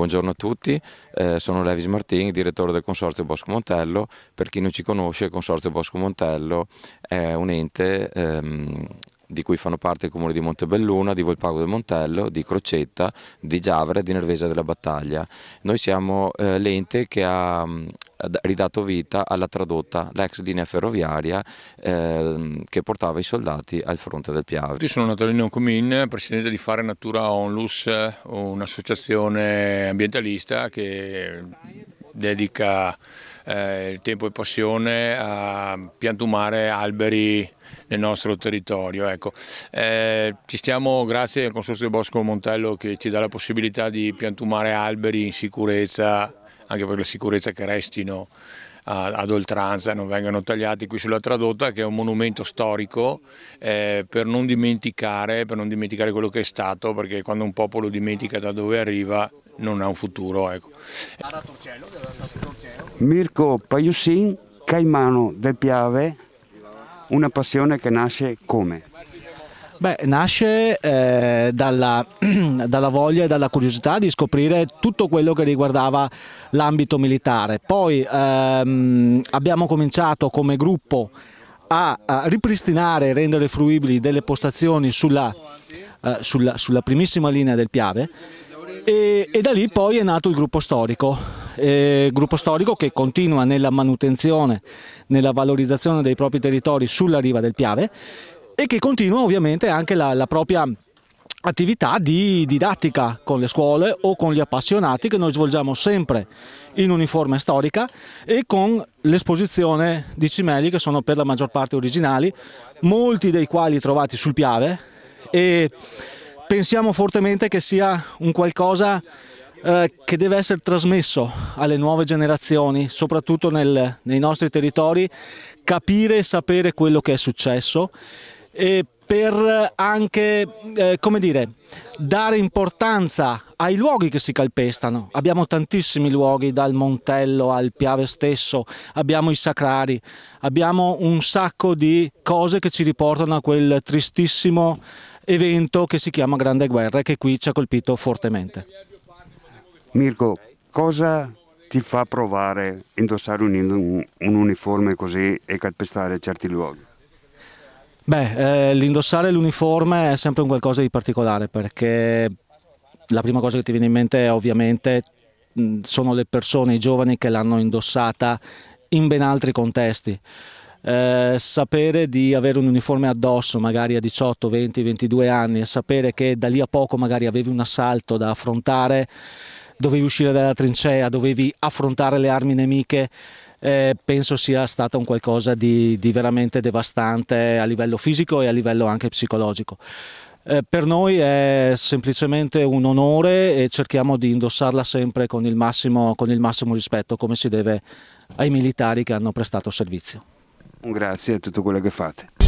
Buongiorno a tutti, eh, sono Levis Martin, direttore del Consorzio Bosco Montello. Per chi non ci conosce, il Consorzio Bosco Montello è un ente ehm, di cui fanno parte i comuni di Montebelluna, di Volpago del Montello, di Crocetta, di Giavra e di Nervesa della Battaglia. Noi siamo eh, l'ente che ha ridato vita alla tradotta, l'ex linea ferroviaria eh, che portava i soldati al fronte del Piave. Io sono Natalino Comin, presidente di Fare Natura Onlus, un'associazione ambientalista che dedica eh, il tempo e passione a piantumare alberi nel nostro territorio. Ecco. Eh, ci stiamo, grazie al Consorzio del Bosco Montello che ci dà la possibilità di piantumare alberi in sicurezza, anche per la sicurezza che restino ad oltranza, non vengano tagliati qui sulla tradotta che è un monumento storico eh, per, non dimenticare, per non dimenticare quello che è stato perché quando un popolo dimentica da dove arriva non ha un futuro. Ecco. Mirko Paiusin, Caimano del Piave, una passione che nasce come? Beh, nasce eh, dalla, dalla, voglia e dalla curiosità di scoprire tutto quello che riguardava l'ambito militare. Poi ehm, abbiamo cominciato come gruppo a, a, ripristinare e rendere fruibili delle postazioni sulla, eh, sulla, sulla primissima linea del Piave e, e, da lì poi è nato il gruppo storico, eh, gruppo storico che continua nella manutenzione, nella valorizzazione dei propri territori sulla riva del Piave e che continua ovviamente anche la, la propria attività di didattica con le scuole o con gli appassionati che noi svolgiamo sempre in uniforme storica e con l'esposizione di cimeli che sono per la maggior parte originali, molti dei quali trovati sul Piave e pensiamo fortemente che sia un qualcosa eh, che deve essere trasmesso alle nuove generazioni, soprattutto nel, nei nostri territori, capire e sapere quello che è successo e per anche, eh, come dire, dare importanza ai luoghi che si calpestano. Abbiamo tantissimi luoghi, dal Montello al Piave stesso, abbiamo i sacrari, abbiamo un sacco di cose che ci riportano a quel tristissimo evento che si chiama Grande Guerra e che qui ci ha colpito fortemente. Mirko, cosa ti fa provare indossare un, un, un uniforme così e calpestare certi luoghi? Beh, eh, l'indossare l'uniforme è sempre un qualcosa di particolare perché la prima cosa che ti viene in mente è ovviamente sono le persone, i giovani che l'hanno indossata in ben altri contesti. Eh, sapere di avere un uniforme addosso magari a 18, 20, 22 anni e sapere che da lì a poco magari avevi un assalto da affrontare, dovevi uscire dalla trincea, dovevi affrontare le armi nemiche, eh, penso sia stata un qualcosa di, di, veramente devastante a livello fisico e a livello anche psicologico. Eh, per noi è semplicemente un onore e cerchiamo di indossarla sempre con il massimo, con il massimo rispetto come si deve ai militari che hanno prestato servizio. Grazie a tutto quello che fate.